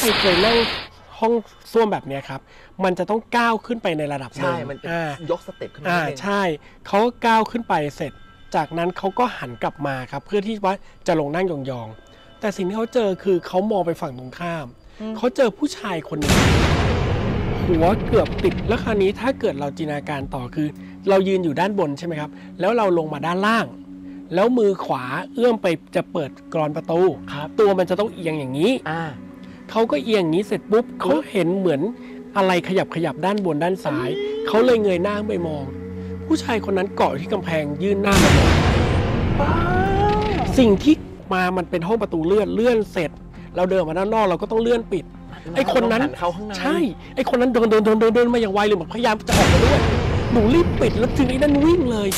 ใครเคยนั่งห้องส้วมแบบเนี้ยครับ มันจะต้องก้าวขึ้นไปในระดับหนึ่ใช่งมันเป็นอ่ายกสเต็ปขึ้นมาอ่านิดนึง ใช่เขาก็ก้าวขึ้นไปเสร็จ จากนั้นเขาก็หันกลับมาครับ เพื่อที่ว่าจะลงนั่งยองๆแต่สิ่งที่เขาเจอคือเขามองไปฝั่งตรงข้ามเขาเจอผู้ชายคนหนึ่งหัวเกือบติดแล้วคราวนี้ถ้าเกิดเราจินตนาการต่อคือ เรายืนอยู่ด้านบนใช่ไหมครับ แล้วเราลงมาด้านล่าง แล้วมือขวาเอื้อมไปจะเปิดกรอนประตู ครับ ตัวมันจะต้องเอียงอย่างนี้ อ่า เขาก็เอียงอย่างนี้เสร็จปุ๊บเขาเห็นเหมือนอะไรขยับขยับด้านบนด้านซ้ายเขาเลยเงยหน้าไปมอง ผู้ชายคนนั้นเกาะอยู่ที่กำแพงยื่นหน้ามามองสิ่งที่มามันเป็นห้องประตูเลื่อนเลื่อนเสร็จ เราเดินมาด้านนอกเราก็ต้องเลื่อนปิดไอ้คนนั้นหัเข้าข้างในใช่ไอ้คนนั้นเดินเดินเดินเดินเดินมาอย่างไวเลยเหมือนพยายามจะออกมาด้วยหนูรีบปิดแล้วทีนี้นั่นวิ่งเลย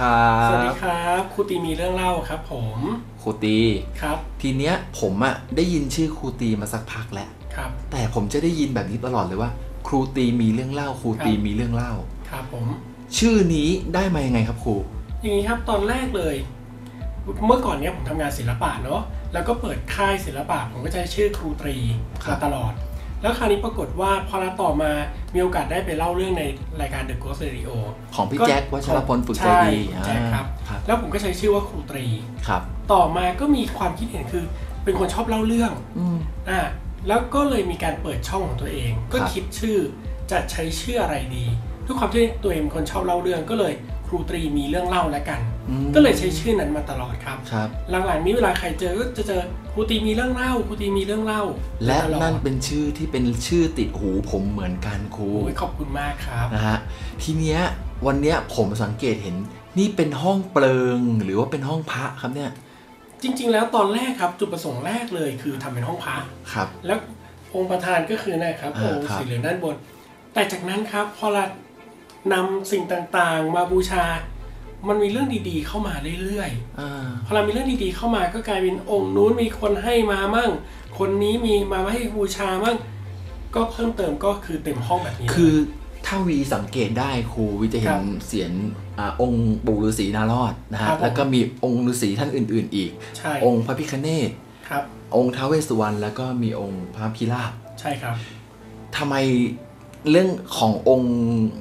ครัสวัสดีบครับครูตีมีเรื่องเล่าครับ ผมครูตีครับ ทีเนี้ยผมอะได้ยินชื่อครูตีมาสักพักแล้วครับ แต่ผมจะได้ยินแบบนี้ตลอดเลยว่า ครูตีมีเรื่องเล่าครูตีครับมีเรื่องเล่าครับผม ชื่อนี้ได้มายังไงครับครูอย่างนี้ครับตอนแรกเลย เมื่อก่อนเนี้ยผมทำงานศิลปะเนาะแล้วก็เปิดค่ายศิลปะผมก็จะใช้ชื่อครูตรีครับมาตลอด แล้วคราวนี้ปรากฏว่าพอเราต่อมามีโอกาสได้ไปเล่าเรื่องในรายการ The Ghost Radio ของพี่ก็แจ็ควัชรพลฝึกใจดีใช่คุณแจ็คครับครับ แล้วผมก็ใช้ชื่อว่าครูตรีครับ ต่อมาก็มีความคิดเห็นคือ เป็นคนชอบเล่าเรื่องอืมอ่าแล้วก็เลยมีการเปิดช่องของตัวเอง ก็ครับคิดชื่อจะใช้ชื่ออะไรดีด้วยความที่ตัวเองเป็นคนชอบเล่าเรื่องก็เลย ครูตรีมีเรื่องเล่าแล้วกันอืมก็เลยใช้ชื่อนั้นมาตลอดครับครับ หลังๆนี้เวลาใครเจอก็จะเจอครูตีมีเรื่องเล่าครูตีมีเรื่องเล่า และตลอดนั่นเป็นชื่อที่เป็นชื่อติดหูผมเหมือนกันครูโอ้ยขอบคุณมากครับนะฮะทีเนี้ยวันเนี้ยผมสังเกตเห็นนี่เป็นห้องเปลิงหรือว่าเป็นห้องพระครับเนี่ย จริง ๆ แล้วตอนแรกครับจุดประสงค์แรกเลยคือทำเป็นห้องพระครับ แล้วองค์ประธานก็คือนะครับอ่าองค์ครับสีเหลืองด้านบน แต่จากนั้นครับพอเรา นำสิ่งต่างๆ มาบูชา มันมีเรื่องดีๆ เข้ามาเรื่อยๆอ่าพอเรามีเรื่องดีๆ เข้ามาก็กลายเป็นองค์นู้นมีคนให้มามั่ง คนนี้มีมาให้บูชามั่ง ก็เพิ่มเติมก็คือเต็มห้องแบบนี้เลยคือถ้าวีสังเกตได้ครูวีจะเห็ครันบเสียงอาองค์ปู่ฤาษีนารอดนะคฮะรับผมแล้วก็มีองค์ฤาษีท่านอื่น ๆ อีกใช่องค์พระพิคเนตครับองค์ท้าวเวสสุวรรณแล้วก็มีองค์พระพิราบใช่ครับทำไมเรื่องขององค์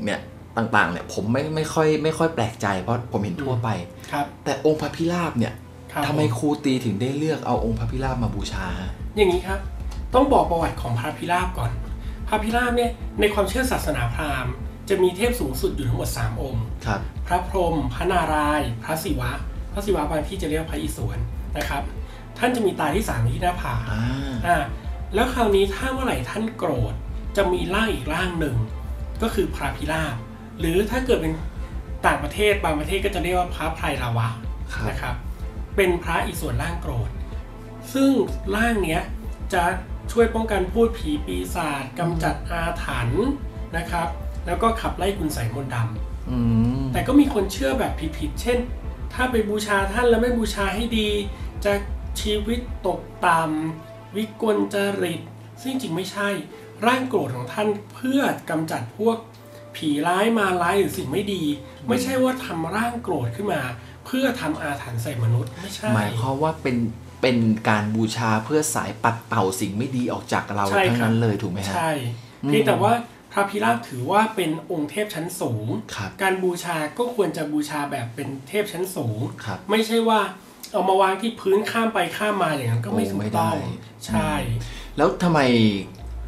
เนี่ย ต่างๆเนี่ยผมไม่ไม่ค่อยไม่ค่อยแปลกใจเพราะผมเห็นทั่วไปครับ แต่องค์พระพิราบเนี่ยครับทำไมครูตีถึงได้เลือกเอาองค์พระพิราบมาบูชาฮะอย่างนี้ครับ ต้องบอกประวัติของพระพิราบก่อน พระพิราบเนี่ยในความเชื่อศาสนาพราหมณ์ จะมีเทพสูงสุดอยู่ทั้งหมด 3 องค์ครับพระพรหมพระนารายณ์พระศิวะ พระศิวะบางที่จะเรียกว่าพระอิศวรนะครับ ท่านจะมีตาที่สามที่หน้าผากอ่าอ่าแล้วคราวนี้ถ้าเมื่อไหร่ท่านโกรธจะมีร่างอีกร่างหนึ่งก็คือพระพิราบ หรือถ้าเกิดเป็นต่างประเทศบางประเทศก็จะเรียกว่าพระไพรลาวะครับนะครับ เป็นพระอีกส่วนร่างโกรธ ซึ่งร่างเนี้ยจะช่วยป้องกันพูดผีปีศาจกำจัดอาถรรพ์นะครับ แล้วก็ขับไล่คุณใส่มนต์ดำอืมแต่ก็มีคนเชื่อแบบผิดๆเช่น ถ้าไปบูชาท่านแล้วไม่บูชาให้ดี จะชีวิตตกต่ำวิกลจริต ซึ่งจริงไม่ใช่ร่างโกรธของท่านเพื่อกำจัดพวก ผีร้ายมาร้ายหรือสิ่งไม่ดี ไม่ใช่ว่าทำร่างโกรธขึ้นมา เพื่อทำอาถรรพ์ใส่มนุษย์ไม่ใช่หมายความว่าเป็นเป็นการบูชาเพื่อสายปัดเป่าสิ่งไม่ดีออกจากเราทั้งนั้นเลยถูกไหมฮะใช่เพียงแต่ว่าพระพิราบถือว่าเป็นองค์เทพชั้นสูง การบูชาก็ควรจะบูชาแบบเป็นเทพชั้นสูง ไม่ใช่ว่าเอามาวางที่พื้นข้ามไปข้ามมาอย่างนั้นก็ไม่ถูไม่กต้องใช่ แล้วทำไม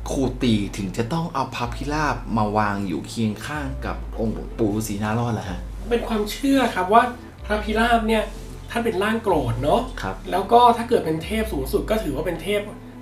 ครูตีถึงจะต้องเอาพระพิราบมาวางอยู่เคียงข้างกับองค์ปู่ฤาษีนารอดล่ะฮะ เป็นความเชื่อครับว่าพระพิราบเนี่ยท่านเป็นร่างโกรธเนาะครับ แล้วก็ถ้าเกิดเป็นเทพสูงสุดก็ถือว่าเป็นเทพ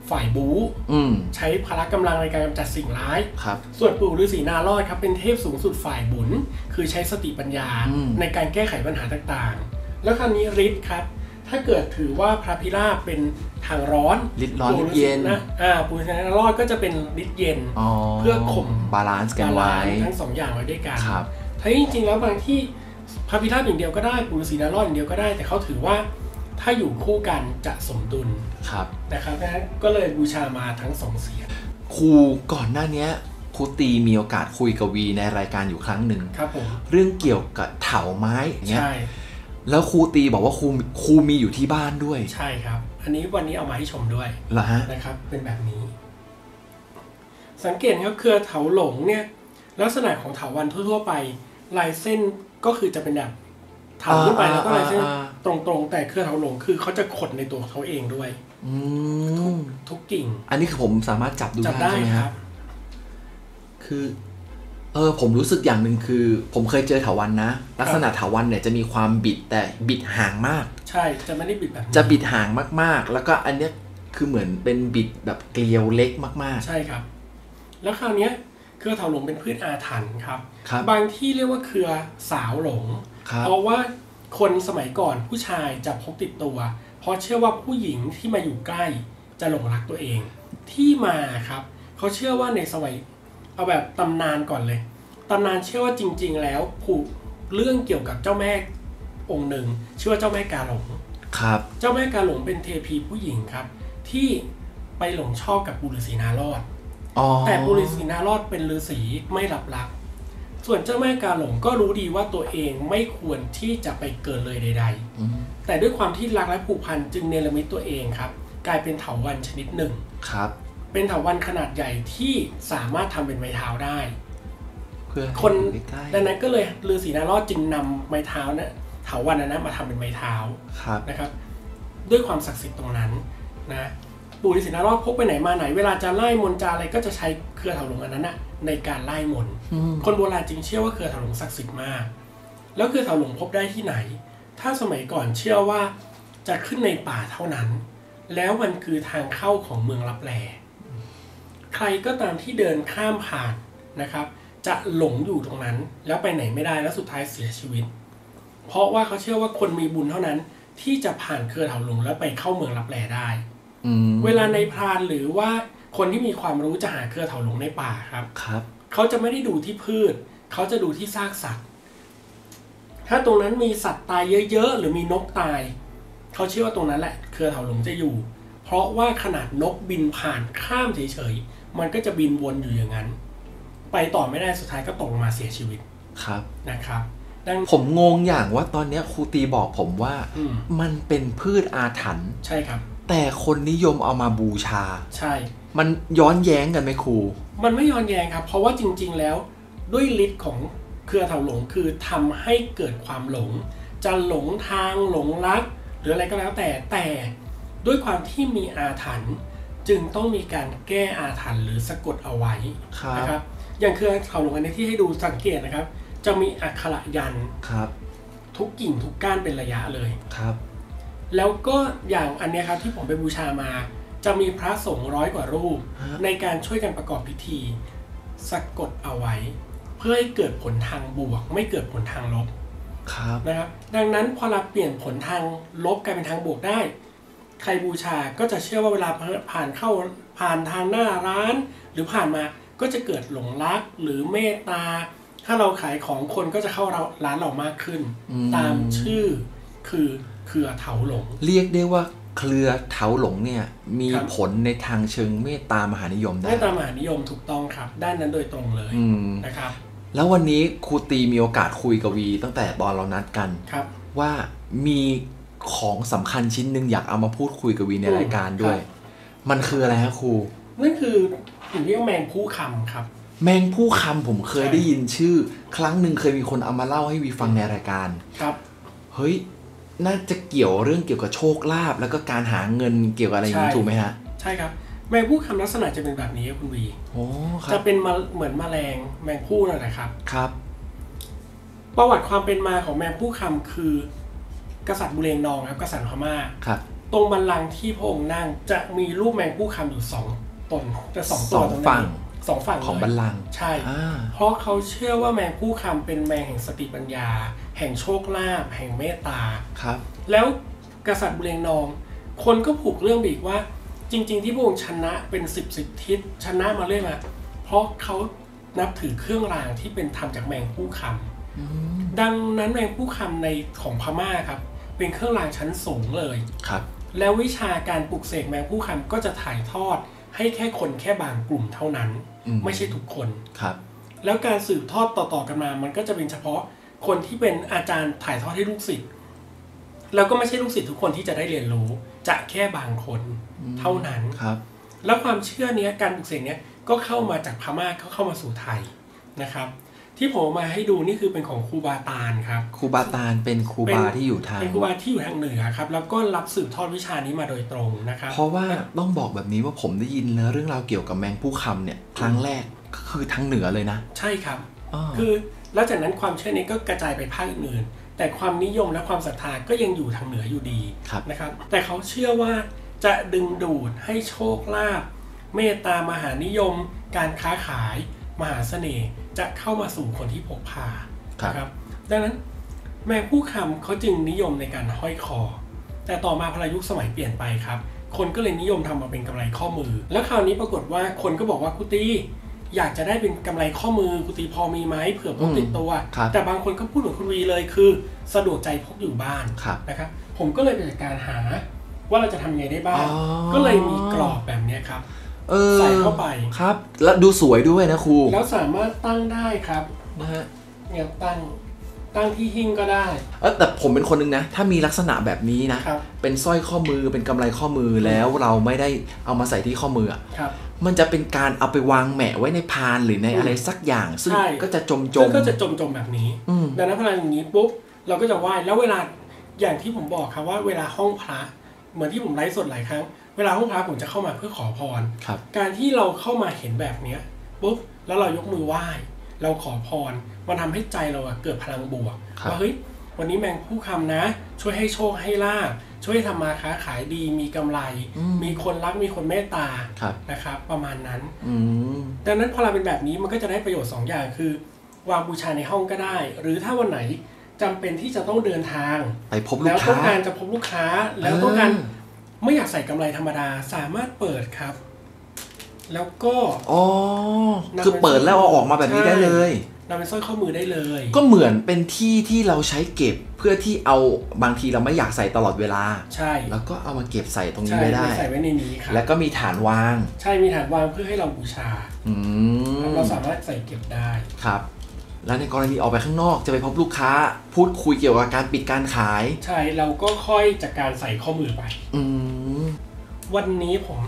ฝ่ายบู๊อืมใช้พละกำลังในการกำจัดสิ่งร้ายครับส่วนปู่ฤาษีนารอดครับเป็นเทพสูงสุดฝ่ายบุญ คือใช้สติปัญญาอืมในการแก้ไขปัญหาต่างๆ แล้วคราวนี้ฤทธิ์ครับ ถ้าเกิดถือว่าพระพิราพเป็นทางร้อนฤทธิ์ร้อนปู่ฤทธิ์เย็นนะอ่าปู่ฤาษีนารอดก็จะเป็นฤทธิ์เย็นอ๋อเพื่อข่ม balance กันไว้ balance ทั้งสองอย่างไว้ด้วยกันครับถ้าจริงๆแล้วบางที่พระพิราพอย่างเดียวก็ได้ปู่ฤาษีนารอดอย่างเดียวก็ได้ แต่เขาถือว่าถ้าอยู่คู่กันจะสมดุลครับนะครับดังนั้นก็เลยบูชามาทั้งสองเศียรครูก่อนหน้าเนี้ยครูตรีมีโอกาสคุยกับวีในรายการอยู่ครั้งหนึ่งครับผมเรื่องเกี่ยวกับเถาไม้อย่างเงี้ยใช่ แล้วครูตีบอกว่าครูครูมีอยู่ที่บ้านด้วย ใช่ครับ อันนี้วันนี้เอามาให้ชมด้วยเหรอฮะนะครับ เป็นแบบนี้ สังเกตครับเครือเถาหลงเนี่ย ลักษณะของเถาวันทั่ว ๆ ไป ลายเส้นก็คือจะเป็นแบบเถาขึ้นไปอ่าแล้วก็ลายเส้นอ่าตรงๆ แต่เครือเถาหลงคือเขาจะขดในตัวเขาเองด้วยอืมทุกกิ่ง อันนี้คือผมสามารถจับดูจับได้ได้ใช่ไหมคครัรับบคือ เออผมรู้สึกอย่างหนึ่งคือ ผมเคยเจอเถาวันนะ ลักษณะเถาวันเนี่ยจะมีความบิดแต่บิดห่างมาก ใช่จะไม่ได้บิดแบบนี้จะบิดห่างมากๆ แล้วก็อันเนี้ยคือเหมือนเป็นบิดแบบเกลียวเล็กมากใช่ครับ แล้วคราวเนี้ยเครือเถาหลงเป็นพืชอาถรรพ์ครับครับบางที่เรียกว่าเครือสาวหลง ครับเพราะว่าคนสมัยก่อนผู้ชายจะพกติดตัว เพราะเชื่อว่าผู้หญิงที่มาอยู่ใกล้จะหลงรักตัวเอง ที่มาครับ เขาเชื่อว่าในสมัย เอาแบบตำนานก่อนเลย ตำนานเชื่อว่าจริง ๆ แล้วผูกเรื่องเกี่ยวกับเจ้าแม่องค์หนึ่งชื่อว่าเจ้าแม่กาหลงๆครับ เจ้าแม่กาหลงเป็นเทพีผู้หญิงครับ ที่ไปหลงชอบกับปุรุษีนารอดอ๋อแต่ปุริสีนารอดเป็นฤาษีไม่รับรัก ส่วนเจ้าแม่กาหลงก็รู้ดีว่าตัวเองไม่ควรที่จะไปเกินเลยใดอืมๆแต่ด้วยความที่รักและผูกพันจึงเนรมิตตัวเองครับ กลายเป็นเถาวันชนิดหนึ่งครับ เป็นเถาวันขนาดใหญ่ที่สามารถทำเป็นไม้เท้าได้เพื่อให้คนอยู่ใกล้ดังนั้นก็เลยฤาษีนารอดจึงนำไม้เท้าเนี่ยเถาวันนั้นนะมาทำเป็นไม้เท้าๆครับนะครับ ด้วยความศักดิ์สิทธิ์ตรงนั้นนะปู่ฤาษีนารอดพกไปไหนมาไหน เวลาจะไล่มนต์จาอะไรก็จะใช้เครือเถาหลงอันนั้นนะในการไล่มนต์อืมคนโบราณจึงเชื่อว่าเครือเถาหลงศักดิ์สิทธิ์มาก แล้วเครือเถาหลงพบได้ที่ไหน ถ้าสมัยก่อนเชื่อว่าจะขึ้นในป่าเท่านั้น แล้วมันคือทางเข้าของเมืองลับแล ใครก็ตามที่เดินข้ามผ่านนะครับ จะหลงอยู่ตรงนั้น แล้วไปไหนไม่ได้แล้วสุดท้ายเสียชีวิต เพราะว่าเขาเชื่อว่าคนมีบุญเท่านั้น ที่จะผ่านเครือเถาหลงแล้วไปเข้าเมืองลับแลได้อืมเวลาในพรานหรือว่าคนที่มีความรู้จะหาเครือเถาหลงในป่าครับครับเขาจะไม่ได้ดูที่พืช เขาจะดูที่ซากสัตว์ ถ้าตรงนั้นมีสัตว์ตายเยอะ ๆ หรือมีนกตาย เขาเชื่อว่าตรงนั้นแหละ เครือเถาหลงจะอยู่ เพราะว่าขนาดนกบินผ่านข้ามเฉยๆ มันก็จะบินวนอยู่อย่างนั้น ไปต่อไม่ได้สุดท้ายก็ตกลงมาเสียชีวิตครับนะครับดังผมงงอย่างว่าตอนเนี้ยครูตีบอกผมว่าอืมมันเป็นพืชอาถรรพ์ใช่ครับ แต่คนนิยมเอามาบูชา ใช่ มันย้อนแย้งกันไหมครู มันไม่ย้อนแย้งครับ เพราะว่าจริง ๆ แล้ว ด้วยฤทธิ์ของเครือเถาหลงคือทำให้เกิดความหลง จะหลงทางหลงรัก หรืออะไรก็แล้วแต่แต่ด้วยความที่มีอาถรรพ์ จึงต้องมีการแก้อาถรรพ์หรือสะกดเอาไว้ครับนะครับอย่างเครือเถาหลงอันนี้ที่ให้ดูสังเกตนะครับ จะมีอักขระยันต์ครับ ทุกกิ่งทุกก้านเป็นระยะเลยครับ แล้วก็อย่างอันเนี้ยครับที่ผมไปบูชามา จะมีพระสงฆ์ร้อยกว่ารูปฮะในการช่วยกันประกอบพิธี สะกดเอาไว้ เพื่อให้เกิดผลทางบวก ไม่เกิดผลทางลบครับนะครับ ดังนั้นพอเราเปลี่ยนผลทางลบกลายเป็นทางบวกได้ ใครบูชาก็จะเชื่อว่าเวลาผ่านเข้าผ่านทางหน้าร้าน หรือผ่านมาก็จะเกิดหลงรักหรือเมตตา ถ้าเราขายของคนก็จะเข้าเราร้านเรามากขึ้นอืมตามชื่อคือเครือเถาหลง เรียกได้ว่าเครือเถาหลงเนี่ยมีครับผลในทางเชิงเมตตามหานิยมได้ได้ตามมหานิยมถูกต้องครับ ด้านนั้นโดยตรงเลยอืมนะครับแล้ววันนี้ครูตีมีโอกาสคุยกับวีตั้งแต่ตอนเรานัดกันครับว่ามี ของสำคัญชิ้นหนึ่งอยากเอามาพูดคุยกับวีในอืมรายการด้วยครับมันคืออะไรฮะครูนั่นคือสิ่งที่เรียกว่าแมงผู้คำครับ แมงผู้คำผมเคยใช่ได้ยินชื่อ ครั้งหนึ่งเคยมีคนเอามาเล่าให้วีฟังในรายการครับ เฮ้ยน่าจะเกี่ยวเรื่องเกี่ยวกับโชคลาภแล้วก็การหาเงินเกี่ยวกับอะไรอย่างนี้ใช่ถูกไหมฮะใช่ครับแมงผู้คำลักษณะจะเป็นแบบนี้ครับคุณวีโอ้ครัจะบเป็นมาเหมือนแมลงแมงผู้นั่นแหละครับ ครับ ประวัติความเป็นมาของแมงผู้คำคือ กษัตริย์บุเรงนองครับกษัตริย์พม่าครับตรงบัลลังก์ที่พระองค์นั่งจะมีรูปแมงผู้คำอยู่สองตนจะสองตัวสองตรงนี้ฝั่งสองฝั่งของเลยบัลลังก์ใช่อ่าเพราะเขาเชื่อว่าแมงผู้คำเป็นแมงแห่งสติปัญญา แห่งโชคลาภแห่งเมตตาครับ แล้วกษัตริย์บุเรงนอง คนก็ผูกเรื่องบีกว่า จริง ๆ ที่พระองค์ชนะเป็นสิบสิบทิศชนะมาเรื่อยมาเพราะเขานับถือเครื่องรางที่เป็นทำจากแมงผู้คำ ดังนั้นแมงผู้คำในของพม่าครับ เป็นเครื่องรางชั้นสูงเลยครับ แล้ววิชาการปลูกเสกแมงผู้คำก็จะถ่ายทอดให้แค่คนแค่บางกลุ่มเท่านั้นอืมไม่ใช่ทุกคนครับ แล้วการสืบทอดต่อๆกันมา มันก็จะเป็นเฉพาะคนที่เป็นอาจารย์ถ่ายทอดให้ลูกศิษย์แล้วก็ไม่ใช่ลูกศิษย์ทุกคนที่จะได้เรียนรู้จะแค่บางคนเท่านั้นครับ แล้วความเชื่อเนี้ยการปลูกเสกเนี้ยก็เข้ามาจากพม่าก็เข้ามาสู่ไทยนะครับ ที่ผมเอามาให้ดูนี่คือเป็นของครูบาตาลครับครูบาตาลเป็นครูเป็นบาที่อยู่ทางเป็นครูบาที่อยู่ทางเหนือครับแล้วก็รับสืบทอดวิชานี้มาโดยตรงนะครับเพราะว่าต้องบอกแบบนี้ว่าผมได้ยินเรื่องราวเกี่ยวกับแมงผู้คำเนี่ยครั้งแรกก็คือทางเหนือเลยนะ ใช่ครับอ้อคือแล้วจากนั้นความเชื่อนี้ก็กระจายไปภาคอื่นๆแต่ความนิยมและความศรัทธาก็ยังอยู่ทางเหนืออยู่ดีครับนะครับ แต่เขาเชื่อว่าจะดึงดูดให้โชคลาภเมตตามหานิยม การค้าขาย มหาเสน่ห์จะเข้ามาสู่คนที่พกพาครับนะครับ ดังนั้นแมงผู้คำเขาจึงนิยมในการห้อยคอ แต่ต่อมาพลายุคสมัยเปลี่ยนไปครับ คนก็เลยนิยมทำมาเป็นกำไรข้อมือ แล้วคราวนี้ปรากฏว่าคนก็บอกว่าคุตีอยากจะได้เป็นกำไรข้อมือคุตีพอมีไหมเผื่อพกติดตัวครับแต่บางคนก็พูดเหมือนคุณวีเลยคือ สะดวกใจพกอยู่บ้านครับนะครับผมก็เลยไปจัดการหาว่าเราจะทำยังไงได้บ้างอ๋อก็เลยมีกรอบแบบเนี้ยครับ เออใส่เข้าไปครับ แล้วดูสวยด้วยนะครู แล้วสามารถตั้งได้ครับนะฮะเนี่ยตั้งตั้งที่หิ้งก็ได้ เออแต่ผมเป็นคนหนึงนะ ถ้ามีลักษณะแบบนี้นะครับเป็นสร้อยข้อมือเป็นกำไรข้อมือแล้วเราไม่ได้เอามาใส่ที่ข้อมืออะครับมันจะเป็นการเอาไปวางแหมะไว้ในพานหรือในอะไรสักอย่าง ซึ่งใช่ก็จะจมจซึ่มงก็จะจมจมๆแบบนี้อืมดังนั้นพอเราอย่างนี้ปุ๊บเราก็จะไหว้แล้วเวลาอย่างที่ผมบอกครับว่าเวลาห้องพระเหมือนที่ผมไลฟ์สดหลายครั้ง เวลาห้องพระผมจะเข้ามาเพื่อขอพรครับการที่เราเข้ามาเห็นแบบเนี้ยปุ๊บแล้วเรายกมือไหว้เราขอพรมันทำให้ใจเราอะเกิดพลังบวกครับว่าเฮ้ยวันนี้แมงผู้คำนะ ช่วยให้โชคให้ลาบช่วยให้ทำมาค้าขายดีมีกำไร มีคนรักมีคนเมตตาครับนะครับ ประมาณนั้นอืมดังนั้นพอเราเป็นแบบนี้มันก็จะได้ประโยชน์ 2 อย่างคือ วางบูชาในห้องก็ได้ หรือถ้าวันไหนจำเป็นที่จะต้องเดินทางไปพบลูแล้กวต้อค้างการจะพบลูกค้าแล้วต้องการอ่า ไม่อยากใส่กำไรธรรมดาสามารถเปิดครับ แล้วก็อ๋อ คือเปิดแล้วเอาออกมาแบบนี้ได้เลย นำเป็นสร้อยข้อมือได้เลยก็เหมือนเป็นที่ที่เราใช้เก็บเพื่อที่เอาบางทีเราไม่อยากใส่ตลอดเวลา ใช่แล้วก็เอามาเก็บใส่ตรงนี้ใช่ไว้ได้ ใส่ไว้ในนี้ครับแล้วก็มีฐานวาง ใช่มีฐานวางเพื่อให้เราบูชาอืมเราสามารถใส่เก็บได้ ครับ แล้วในกรณีออกไปข้างนอกจะไปพบลูกค้า พูดคุยเกี่ยวกับการปิดการขาย ใช่เราก็ค่อยจัดการใส่ข้อมือไป อืม วันนี้ผม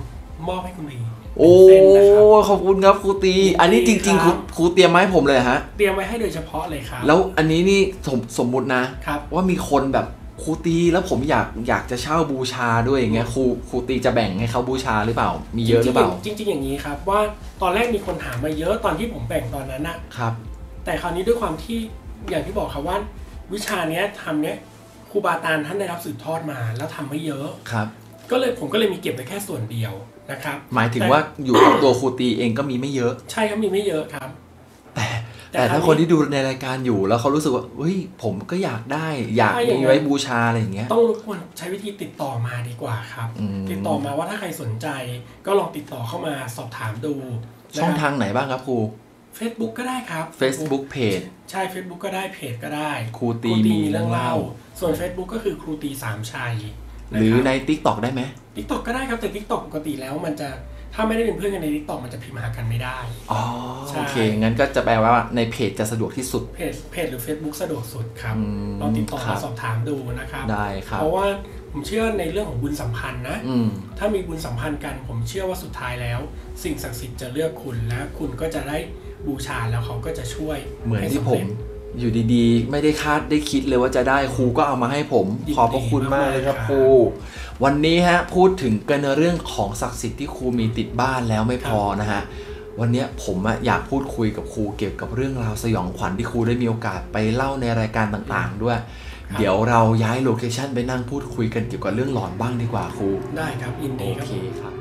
มอบให้คุณลีโอ้เส้นนะครับ ขอบคุณครับครูตี อันนี้จริงๆคครัรูบครูเตรียมมาให้ผมเลยฮะ เตรียมไว้ให้โดยเฉพาะเลยครับแล้วอันนี้นี่สมสมมุตินะ ครับ ว่ามีคนแบบครูตีแล้วผมอยากอยากจะเช่าบูชาด้วยอย่างเงี้ยครูครูตีจะแบ่งให้เขาบูชาหรือเปล่า มีเยอะหรือเปล่าจริงๆจริงๆอย่างนี้ครับ ว่าตอนแรกมีคนถามมาเยอะตอนที่ผมแบ่งตอนนั้นอะครับ แต่คราวนี้ด้วยความที่อย่างที่บอกครับว่า วิชาเนี้ยทำเนี้ยครูบาอาจารย์ท่านได้รับสืบทอดมาแล้วทำไม่เยอะ ครับ ก็เลยผมก็เลยมีเก็บไว้แค่ส่วนเดียวนะครับ หมายถึงว่าอยู่กับตัวครูตีเองก็มีไม่เยอะ ใช่ครับมีไม่เยอะครับ แต่แต่แต่ถ้าคราวนี้คนที่ดูในรายการอยู่แล้วเขารู้สึกว่าเฮ้ยผมก็อยากได้อยากใช่อย่างมีนั้นไว้บูชาอะไรอย่างเงี้ย ต้องรบกวนใช้วิธีติดต่อมาดีกว่าครับอืมติดต่อมาว่าถ้าใครสนใจ ก็ลองติดต่อเข้ามาสอบถามดู ช่องทางไหนบ้างครับครูเฟซบุ๊กก็ได้ครับ Facebook Page ใช่ Facebook ก็ได้เพจก็ได้ ครูตรีมีเรื่องเล่า ส่วน Facebook ก็คือครูตรีสามชัย หรือใน TikTok ได้ไหม TikTok ก็ได้ครับแต่ TikTok ปกติแล้วมันจะถ้าไม่ได้เป็นเพื่อนกันใน TikTok มันจะพิมพ์หากันไม่ได้ อ๋อใช่โอเคงั้นก็จะแปลว่าในเพจจะสะดวกที่สุด เพจเพจหรือ Facebook สะดวกสุดครับอืมลองติดต่อครัมาบ สอบถามดูนะครับ ได้ครับ เพราะว่าผมเชื่อในเรื่องของบุญสัมพันธ์นะ อืม ถ้ามีบุญสัมพันธ์กันผมเชื่อว่าสุดท้ายแล้ว สิ่งศักดิ์สิทธิ์จะเลือกคุณและคุณก็จะได้บูชาแล้วเขาก็จะช่วยเหมือนที่ให้ผสำมเร็จ อยู่ดีๆ ไม่ได้คาดได้คิดเลยว่าจะได้ครูก็เอามาให้ผมยินดีขอบพระคุณมากเลยครับมากๆครูวันนี้ฮะพูดถึงกันเรื่องของศักดิ์สิทธิ์ที่ครูมีติดบ้านแล้วไม่พอนะฮะวันเนี้ยผมอะอยากพูดคุยกับครูเกี่ยวกับเรื่องราวสยองขวัญที่ครูได้มีโอกาสไปเล่าในรายการต่างๆ ด้วย เดี๋ยวเราย้ายโลเคชันไปนั่งพูดคุยกันเกี่ยวกับเรื่องหลอนบ้างดีกว่าครูได้ครับยินโอดีครับเคครับ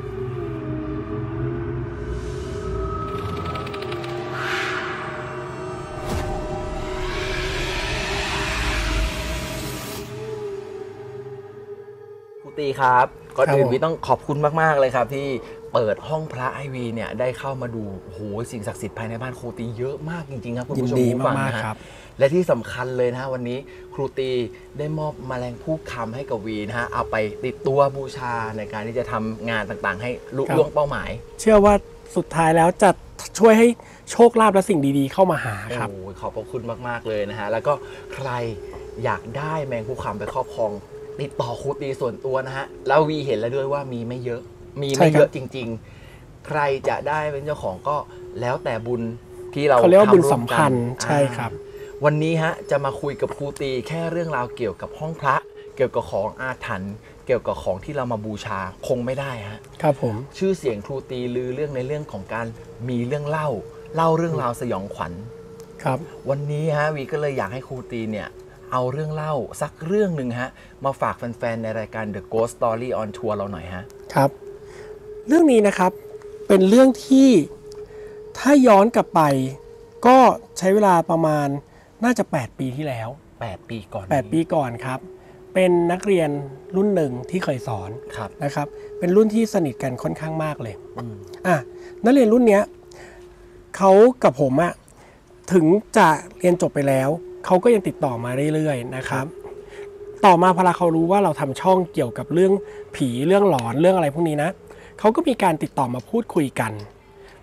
ตีครับก่อนครับอื่นผมวีต้องขอบคุณมาก ๆ เลยครับ ที่เปิดห้องพระไอวีเนี่ยได้เข้ามาดูโอ้โหสิ่งศักดิ์สิทธิ์ภายในบ้านครูตีเยอะมากจริง ๆ ครับคุณยินผู้ชมดีผู้ฟังมากนะๆครัฮะบและที่สำคัญเลยนะฮะวันนี้ครูตีได้มอบแมลงภู่คำให้กับวีนะฮะเอาไปติดตัวบูชาในการที่จะทำงานต่างๆ ให้ลุครับล่วงเป้าหมาย เชื่อว่าสุดท้ายแล้วจะช่วยให้โชคลาภและสิ่งดีๆ เข้ามาหาครับโอ้ยขอบพระคุณมากๆเลยนะฮะแล้วก็ใครอยากได้แมงคุกคำไปครอบครอง ติดต่อครูตีส่วนตัวนะฮะ แล้ววีเห็นแล้วด้วยว่ามีไม่เยอะ มีใช่ไม่ครับ เยอะจริง ๆ ใครจะได้เป็นเจ้าของก็แล้วแต่บุญที่เราเขาเรียกว่าบุญทำวมสัมพันธ์กัใช่ครับ อ่าวันนี้ฮะจะมาคุยกับครูตีแค่เรื่องราวเกี่ยวกับห้องพระ เกี่ยวกับของอาถรรพ์เกี่ยวกับของที่เรามาบูชาคงไม่ได้ฮะ ครับผม ชื่อเสียงครูตีลือเรื่องในเรื่องของการมีเรื่องเล่า เล่าเรื่องราวสยองขวัญ ครับ วันนี้ฮะวีก็เลยอยากให้ครูตีเนี่ย เอาเรื่องเล่าสักเรื่องหนึ่งฮะ มาฝากแฟนๆในรายการ The Ghost Story on Tour เราหน่อยฮะ ครับ เรื่องนี้นะครับเป็นเรื่องที่ถ้าย้อนกลับไป ก็ใช้เวลาประมาณน่าจะ 8 ปีที่แล้ว 8 ปีก่อน 8 ปีก่อนครับ เป็นนักเรียนรุ่นหนึ่งที่เคยสอนครับนะครับ เป็นรุ่นที่สนิทกันค่อนข้างมากเลยอืมอะนักเรียนรุ่นเนี้ยเขากับผมอะถึงจะเรียนจบไปแล้ว เขาก็ยังติดต่อมาเรื่อยๆนะครับ ต่อมาพอเขารู้ว่าเราทำช่องเกี่ยวกับเรื่องผีเรื่องหลอนเรื่องอะไรพวกนี้นะเขาก็มีการติดต่อมาพูดคุยกัน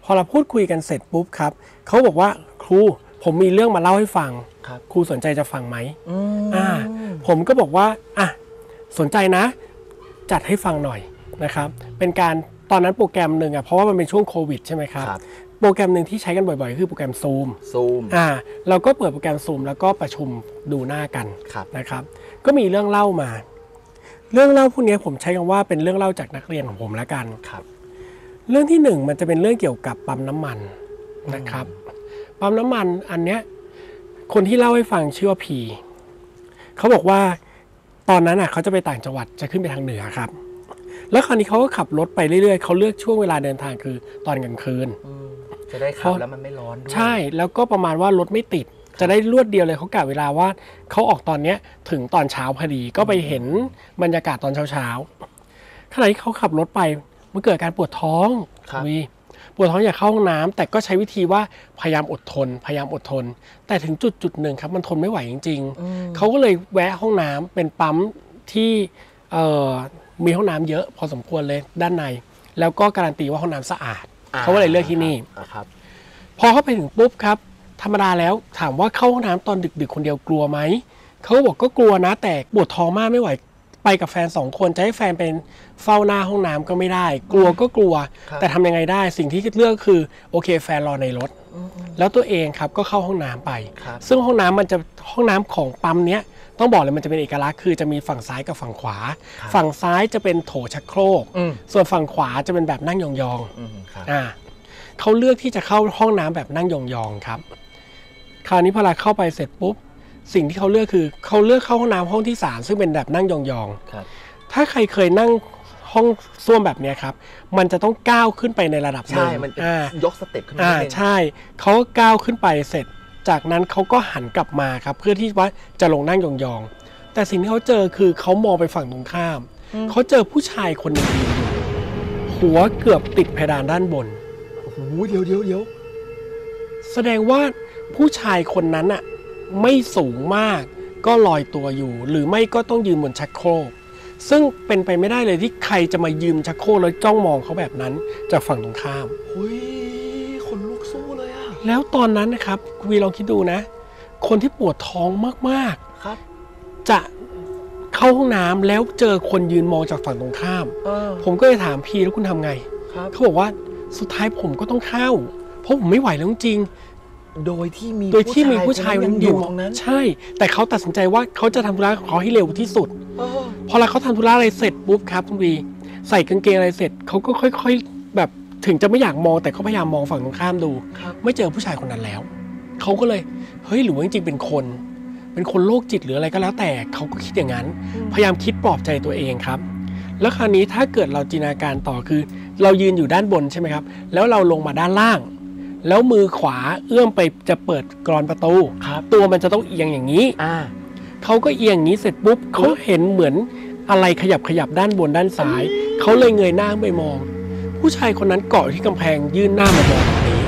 พอเราพูดคุยกันเสร็จปุ๊บครับเขาบอกว่าครูผมมีเรื่องมาเล่าให้ฟังครับครูสนใจจะฟังไหมอืมอ่า ผมก็บอกว่าอะสนใจนะ จัดให้ฟังหน่อยนะครับ เป็นการตอนนั้นโปรแกรมหนึ่งอะเพราะว่ามันเป็นช่วงโควิดใช่ไหมครับครับ โปรแกรมหนึ่งที่ใช้กันบ่อยๆ คือโปรแกรม Zoom ซูม อ่าเราก็เปิดโปรแกรม Zoom แล้วก็ประชุมดูหน้ากันครับ นะครับ ก็มีเรื่องเล่ามา เรื่องเล่าพวกนี้ผมใช้คำว่าเป็นเรื่องเล่าจากนักเรียนของผมแล้วกัน ครับ เรื่องที่หนึ่งมันจะเป็นเรื่องเกี่ยวกับปั๊มน้ำมันนะครับ ปั๊มน้ำมันอันเนี้ยคนที่เล่าให้ฟังชื่อว่าพีเขาบอกว่าตอนนั้นอะเขาจะไปต่างจังหวัดจะขึ้นไปทางเหนือครับ แล้วคราวนี้เขาก็ขับรถไปเรื่อยๆเขาเลือกช่วงเวลาเดินทางคือตอนกลางคืน อืม จะได้ขับเพราะแล้วมันไม่ร้อนด้วย ใช่แล้วก็ประมาณว่ารถไม่ติด จะได้รวดเดียวเลยเขากะเวลาว่าเขาออกตอนเนี้ยถึงตอนเช้าพอดีก็ไปเห็นบรรยากาศตอนเช้าๆขณะที่เขาขับรถไปมันเกิดการปวดท้องครับ วีปวดท้องอยากเข้าห้องน้ำแต่ก็ใช้วิธีว่าพยายามอดทน พยายามอดทน แต่ถึงจุดจุดๆหนึ่งครับมันทนไม่ไหวจริงอืมๆเขาก็เลยแวะห้องน้ำเป็นปั๊มที่เอ่อมีห้องน้ำเยอะพอสมควรเลยด้านใน แล้วก็การันตีว่าห้องน้ำสะอาด เขาก็เลยเลือกที่นี่อ่าครับ พอเข้าไปถึงปุ๊บครับ ธรรมดาแล้วถามว่าเข้าห้องน้ำตอนดึกๆ คนเดียวกลัวไหมเขาก็บอกก็กลัวนะแต่ปวดท้องมากไม่ไหวไปกับแฟนสองคนจะให้แฟนเป็นเฝ้าหน้าห้องน้ำก็ไม่ได้ กลัวก็กลัวครับแต่ทำยังไงได้สิ่งที่เลือกคือโอเค แฟนรอในรถ แล้วตัวเองครับก็เข้าห้องน้ำไปครับซึ่งห้องน้ำมันจะห้องน้ำของปั๊มเนี้ย ต้องบอกเลยมันจะเป็นเอกลักษณ์คือจะมีฝั่งซ้ายกับฝั่งขวาฝั่งซ้ายจะเป็นโถชักโครก อืม ส่วนฝั่งขวาจะเป็นแบบนั่งยองๆอืมครับอ่าเขาเลือกที่จะเข้าห้องน้ำแบบนั่งยองๆครับ คราวนี้พอเราเข้าไปเสร็จปุ๊บสิ่งที่เขาเลือกคือเขาเลือกเข้าห้องน้ำห้องที่สามซึ่งเป็นแบบนั่งยองครับๆ ถ้าใครเคยนั่งห้องส้วมแบบเนี้ยครับ มันจะต้องก้าวขึ้นไปในระดับหใช่นึ่งมันจะอ่ายกสเต็ปขึ้นมาอ่านิดนึงใช่เขาก็ก้าวขึ้นไปเสร็จ จากนั้นเขาก็หันกลับมาครับ เพื่อที่ว่าจะลงนั่งยองๆ แต่สิ่งที่เขาเจอคือเขามองไปฝั่งตรงข้าม เขาเจอผู้ชายคนหนึ่งยืนอยู่หัวเกือบติดเพดานด้านบนโอ้โหเดี๋ยวเดี๋ยวเดี๋ยวแสดงว่าผู้ชายคนนั้นอะไม่สูงมากก็ลอยตัวอยู่ หรือไม่ก็ต้องยืนบนชักโครกซึ่งเป็นไปไม่ได้เลยที่ใครจะมายืมชักโครกแล้วจ้องมองเขาแบบนั้นจากฝั่งตรงข้ามเฮ้ย แล้วตอนนั้นนะครับคุณวีลองคิดดูนะ คนที่ปวดท้องมากครับ ๆ จะเข้าห้องน้ำแล้วเจอคนยืนมองจากฝั่งตรงข้าม เออผมก็เลยถามพี่แล้วคุณทำไง ครับ เขาบอกว่าสุดท้ายผมก็ต้องเข้า เพราะผมไม่ไหวแล้วจริงๆโดยที่มีโดยที่มีผู้ชายคนั้นงอยู่ตรงนั้นใช่ แต่เขาตัดสินใจว่าเขาจะทำธุระของเขาให้เร็วที่สุด เออพอเราเขาทำธุระอะไรเสร็จปุ๊บครับคุณวีใส่กางเกงอะไรเสร็จเขาก็ค่อย ๆ แบบ ถึงจะไม่อยากมองแต่เขาพยายามมองฝั่งตรงข้ามดูครับไม่เจอผู้ชายคนนั้นแล้วเขาก็เลยเฮ้ยหรือว่าจริงๆเป็นคน เป็นคนโรคจิตหรืออะไรก็แล้วแต่เขาก็คิดอย่างนั้น พยายามคิดปลอบใจตัวเองครับ แล้วคราวนี้ถ้าเกิดเราจินตนาการต่อคือ เรายืนอยู่ด้านบนใช่ไหมครับ แล้วเราลงมาด้านล่าง แล้วมือขวาเอื้อมไปจะเปิดกรอนประตูครับตัวมันจะต้องเอียงอย่างนี้อ่าเขาก็เอียงอย่างนี้เสร็จปุ๊บเขาเห็นเหมือนอะไรขยับขยับด้านบนด้านซ้ายเขาเลยเงยหน้าไปมอง ผู้ชายคนนั้นเกาะอยู่ที่กำแพงยื่นหน้ามามองแบบนี้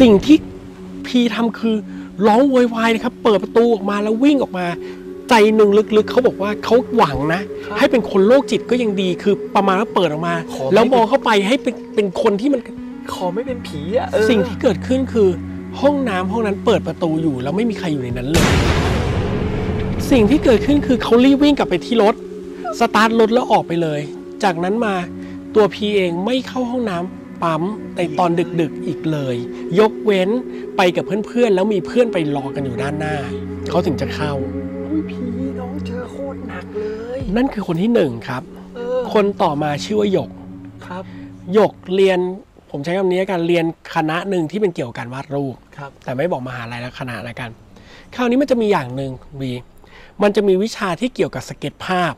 สิ่งที่พีทำคือร้องโวยวายนะครับ เปิดประตูออกมาแล้ววิ่งออกมา ใจหนึ่งลึกๆเขาบอกว่าเขาหวังนะครับให้เป็นคนโรคจิตก็ยังดีคือประมาณว่าเปิดออกมา ขอไม่ แล้วมองเข้าไปให้เป็นเป็นคนที่มัน ขอไม่เป็นผีอะเออสิ่งที่เกิดขึ้นคือห้องน้ำห้องนั้นเปิดประตูอยู่ แล้วไม่มีใครอยู่ในนั้นเลย สิ่งที่เกิดขึ้นคือเขารีบวิ่งกลับไปที่รถ สตาร์ทรถแล้วออกไปเลย จากนั้นมา ตัวพีเองไม่เข้าห้องน้ำปั๊มในตอนดึกๆอีกเลย ยกเว้นไปกับเพื่อนๆ แล้วมีเพื่อนไปรอกันอยู่ด้านหน้า เขาถึงจะเข้าอุ้ยผีน้องเจอโคตรหนักเลย นั่นคือคนที่หนึ่งครับเออคนต่อมาชื่อว่าหยกครับหยกเรียนผมใช้คำนี้การเรียนคณะหนึ่งที่เป็นเกี่ยวกับการวาดรูปครับแต่ไม่บอกมหาลัยและคณะอะไรกัน คราวนี้มันจะมีอย่างหนึ่งวีมันจะมีวิชาที่เกี่ยวกับสเก็ตภาพ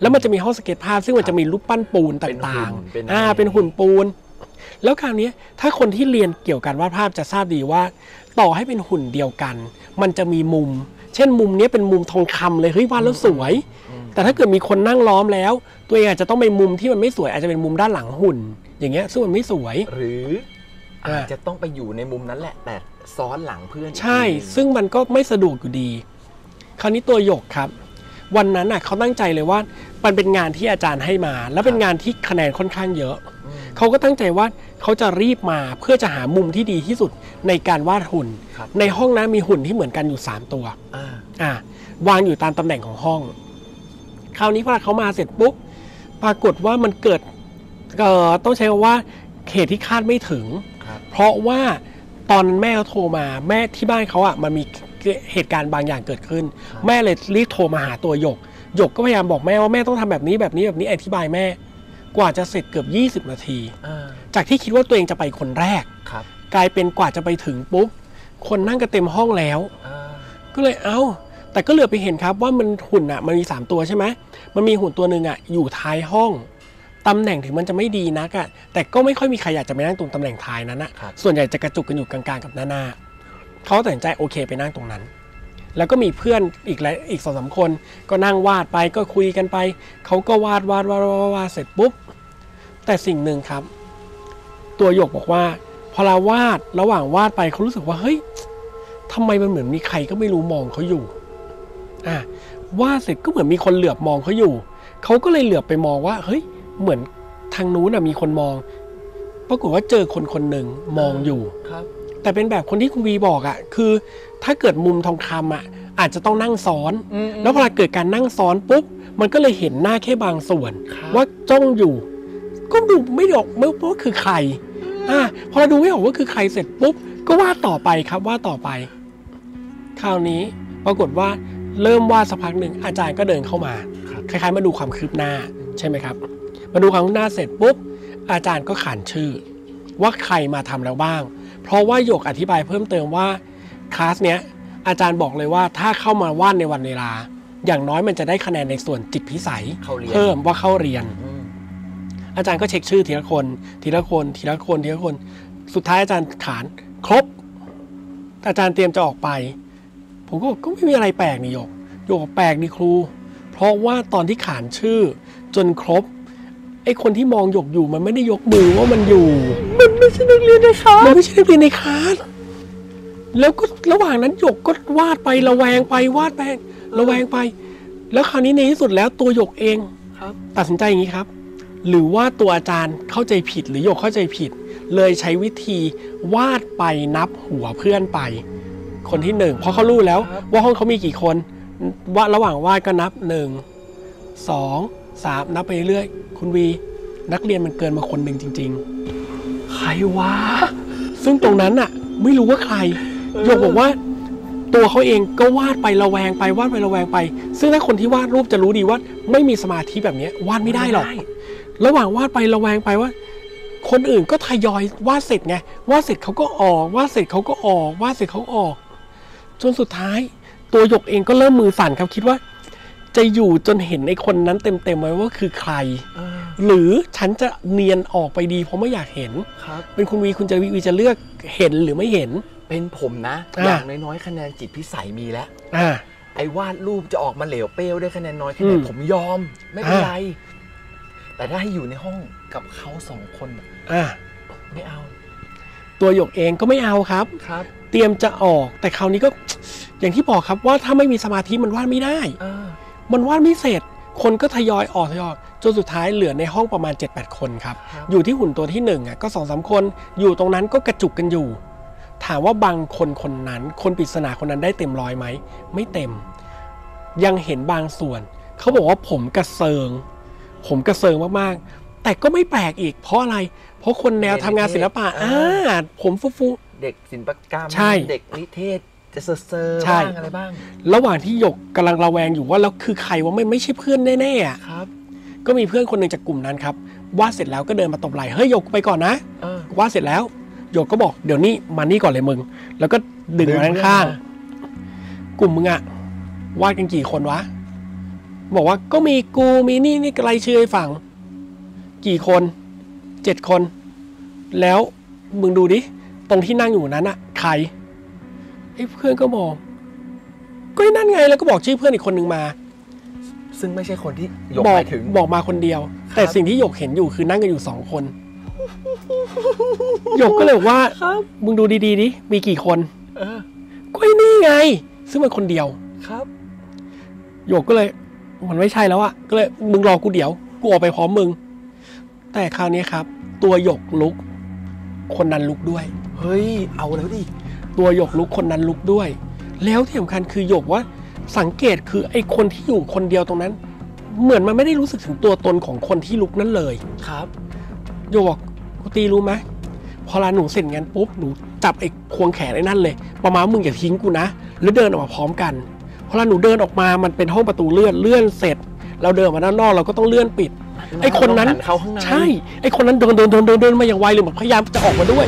แล้วมันจะมีห้องสเก็ตภาพ ซึ่งมันจะมีรูปปั้นปูนต่างเป็นหุ่นเป็นอะไร ๆอ่าเป็นหุ่นปูน แล้วคราวนี้ถ้าคนที่เรียนเกี่ยวกับการวาดภาพจะทราบดีว่า ต่อให้เป็นหุ่นเดียวกัน มันจะมีมุม เช่นมุมเนี้ยเป็นมุมทองคำเลยเฮ้ยวาดแล้วสวย แต่ถ้าเกิดมีคนนั่งล้อมแล้ว ตัวเองอาจจะต้องไปมุมที่มันไม่สวยอาจจะเป็นมุมด้านหลังหุ่น อย่างเงี้ยซึ่งมันไม่สวย หรืออาอ่าจจะต้องไปอยู่ในมุมนั้นแหละ แต่ซ้อนหลังเพื่อนอีกใช่ ทีหนึ่งซึ่งมันก็ไม่สะดวกอยู่ดี คราวนี้ตัวหยกครับ วันนั้นน่ะเขาตั้งใจเลยว่า มันเป็นงานที่อาจารย์ให้มา แล้วเป็นงานที่คะแนนค่อนข้างเยอะอืมเขาก็ตั้งใจว่าเขาจะรีบมาเพื่อจะหามุมที่ดีที่สุดในการวาดหุ่นครับในห้องนั้นมีหุ่นที่เหมือนกันอยู่ 3 ตัวอ่าอ่าวางอยู่ตามตำแหน่งของห้อง คราวนี้พอเขามาเสร็จปุ๊บปรากฏว่ามันเกิดเอ่อต้องใช้คำว่าเหตุที่คาดไม่ถึงครับเพราะว่าตอนนั้นแม่เขาโทรมาแม่ที่บ้านเขาอะมันมีเหตุการณ์บางอย่างเกิดขึ้น แม่เลยรีบโทรมาหาตัวหยก หยกก็พยายามบอกแม่ว่าแม่ต้องทำแบบนี้แบบนี้แบบนี้อธิบายแม่ กว่าจะเสร็จเกือบ 20 นาทีอ่าจากที่คิดว่าตัวเองจะไปคนแรกครับ กลายเป็นกว่าจะไปถึงปุ๊บคนนั่งกันเต็มห้องแล้วอ่าก็เลยเอ้า แต่ก็เหลือไปเห็นครับว่ามันหุ่นอะมันมี 3 ตัวใช่ไหมมันมีหุ่นตัวหนึ่งอะอยู่ท้ายห้องตำแหน่งถึงมันจะไม่ดีนักอะแต่ก็ไม่ค่อยมีใครอยากจะไปนั่งตรงตำแหน่งท้ายนั้นอะครับส่วนใหญ่จะกระจุกกันอยู่กลางๆกับหน้าหน้าเขาตัดสินใจโอเคไปนั่งตรงนั้น แล้วก็มีเพื่อนอีกหลายอีกสองสามคน ก็นั่งวาดไปก็คุยกันไป เขาก็วาดวาดวาดวาดวาดเสร็จปุ๊บ แต่สิ่งหนึ่งครับ ตัวหยกบอกว่า พอเราวาดระหว่างวาดไปเขารู้สึกว่าเฮ้ยทำไมมันเหมือนมีใครก็ไม่รู้มองเขาอยู่อะวาดเสร็จก็เหมือนมีคนเหลือบมองเขาอยู่ เขาก็เลยเหลือบไปมองว่า เฮ้ย เหมือนทางนู้นน่ะมีคนมอง ปรากฏว่าเจอคนคนหนึ่งมองอยู่ครับ แต่เป็นแบบคนที่คุณวีบอกอะ่ะ คือ ถ้าเกิดมุมทองคำอะอาจจะต้องนั่งซ้อนอืมแล้วพอเกิดการนั่งซ้อนปุ๊บ มันก็เลยเห็นหน้าแค่บางส่วนครับว่าจ้องอยู่ ก็ดูไม่ออกไม่ว่าคือใครอ่าพอเราดูไม่ออกว่าคือใครเสร็จปุ๊บ ก็วาดต่อไปครับวาดต่อไป คราวนี้ปรากฏว่าเริ่มวาดสักพักหนึ่งอาจารย์ก็เดินเข้ามาครับคล้ายๆ มาดูความคืบหน้าใช่ไหมครับ มาดูความคืบหน้าเสร็จปุ๊บ อาจารย์ก็ขานชื่อ ว่าใครมาทำแล้วบ้าง เพราะว่าหยกอธิบายเพิ่มเติมว่า คลาสเนี้ยอาจารย์บอกเลยว่าถ้าเข้ามาวาดในวันเวลา อย่างน้อยมันจะได้คะแนนในส่วนจิตพิสัยเข้าเรียน เพิ่มว่าเข้าเรียนอืมอาจารย์ก็เช็คชื่อทีละคน ทีละคน ทีละคนทีละคน สุดท้ายอาจารย์ขานครบ อาจารย์เตรียมจะออกไป ผมก็บอกก็ไม่มีอะไรแปลกนี่โยกโยกบอกแปลกนี่ครู เพราะว่าตอนที่ขานชื่อ จนครบไอ้คนที่มองหยกอยู่มันไม่ได้ยกมือว่ามันอยู่ มันไม่ใช่นักเรียนในคลาสมันไม่ใช่นักเรียนในคลาส แล้วก็ระหว่างนั้นหยกก็วาดไประแวงไป วาดไประแวงไป แล้วคราวนี้ในที่สุดแล้วตัวหยกเองครับตัดสินใจอย่างนี้ครับ หรือว่าตัวอาจารย์เข้าใจผิดหรือโยกเข้าใจผิด เลยใช้วิธีวาดไปนับหัวเพื่อนไป คนที่หนึ่งเพราะเขารู้แล้วครับว่าห้องเขามีกี่คนว่าระหว่างวาดก็นับหนึ่งสองสามนับไปเรื่อยคุณวี นักเรียนมันเกินมาคนหนึ่งจริงใครวะๆซึ่งตรงนั้นน่ะไม่รู้ว่าใคร หยกบอกว่าตัวเขาเองก็วาดไประแวงไปวาดไประแวงไป ซึ่งถ้าคนที่วาดรูปจะรู้ดีว่า ไม่มีสมาธิแบบเนี้ยวาดไม่ได้หรอก ระหว่างวาดไประแวงไปว่า คนอื่นก็ทยอยวาดเสร็จไงวาดเสร็จเขาก็ออกวาดเสร็จเขาก็ออกวาดเสร็จเขาออก จนสุดท้าย ตัวหยกเองก็เริ่มมือสั่นครับคิดว่า จะอยู่จนเห็นไอ้คนนั้นเต็มๆไหมว่าคือใครเออหรือฉันจะเนียนออกไปดีเพราะไม่อยากเห็นครับเป็นคุณวีคุณจะวีจะเลือกเห็นหรือไม่เห็น เป็นผมนะ อ่า อย่างน้อยๆคะแนนจิตพิสัยมีแล้ว อ่า ไอ้วาดรูปจะออกมาเหลวเปรี้ยวได้คะแนนน้อยแค่ไหอืนมผมยอม ไม่เป็นอ่า ไร แต่ถ้าให้อยู่ในห้องกับเขาสองคนน่ะอ่าไม่เอาตัวหยกเองก็ไม่เอาครับ ครับเตรียมจะออกแต่คราวนี้ก็ อย่างที่บอกครับว่าถ้าไม่มีสมาธิมันวาดไม่ได้ เออมันวาดไม่เสร็จ คนก็ทยอยออกทยอยออกจนสุดท้ายเหลือในห้องประมาณ 7-8 คนครับ ครับอยู่ที่หุ่นตัวที่หนึ่งอะก็สองสามคนอยู่ตรงนั้นก็กระจุกกันอยู่ ถามว่าบางคนคนนั้น คนปริศนาคนนั้นได้เต็มร้อยไหม ไม่เต็ม ยังเห็นบางส่วน เขาบอกว่าผมกระเซิง ผมกระเซิงมากๆ แต่ก็ไม่แปลกอีก เพราะอะไร เพราะคนแนวทำงานศิลปะอ่าผมฟูฟูเด็กศิลปกรรมใช่เด็กนิเทศจะเซอร์เซอร์ใช่บ้างอะไรบ้าง ระหว่างที่หยกกำลังระแวงอยู่ว่าแล้วคือใครว่าไม่ไม่ใช่เพื่อนแน่ๆอะครับ ก็มีเพื่อนคนหนึ่งจากกลุ่มนั้นครับวาดเสร็จแล้วก็เดินมาตบไหล่เฮ้ยหยกไปก่อนนะเออวาดเสร็จแล้ว หยกก็บอกเดี๋ยวนี้มานี่ก่อนเลยมึง แล้วก็ดึงมาด้านข้างกลุ่มมึงอะวาดกันกี่คนวะ บอกว่าก็มีกูมีนี่นี่ไรชื่อให้ฟัง กี่คนเจ็ดคน แล้วมึงดูดิ ตรงที่นั่งอยู่นั้นอะใครไอ้เพื่อนก็บอกก็ไอ้นั่นไงแล้วก็บอกชื่อเพื่อนอีกคนหนึ่งมา ซึ่งไม่ใช่คนที่หยกบอหกมายถึงบอกมาคนเดียว แต่สิ่งที่หยกเห็นอยู่คือนั่งกันอยู่สองคน หยกก็เลยบอกว่าครับมึงดูดีๆดิ มีกี่คนเออก็ไอ้นี่ไง ซึ่งมันคนเดียว ครับ หยกก็เลย มันไม่ใช่แล้วอะก็เลย มึงรอกูเดี๋ยว กูออกไปพร้อมมึง แต่คราวนี้ครับ ตัวหยกลุก คนนั้นลุกด้วย เฮ้ย เอาแล้วดิ ตัวหยกลุกคนนั้นลุกด้วย แล้วที่สำคัญคือหยกว่า สังเกตคือไอ้คนที่อยู่คนเดียวตรงนั้น เหมือนมันไม่ได้รู้สึกถึงตัวตนของคนที่ลุกนั้นเลย ครับโยบอก กูตีรู้ไหมพอลาหนูเสร็จงานปุ๊บหนูจับไอ้ควงแขนไอ้นั่นเลย ประมาณมึงอย่าทิ้งกูนะแล้วเดินออกมาพร้อมกันพอลาหนูเดินออกมามันเป็นห้องประตูเลื่อนเลื่อนเสร็จ เราเดินออกมาด้านนอกเราก็ต้องเลื่อนปิด ไอ้คนนั้นต้องหัเข้าข้างในใช่ไอ้คนนั้นเดินเดินเดินเดินเดินมาอย่างไวเลยแบบพยายามจะออกมาด้วย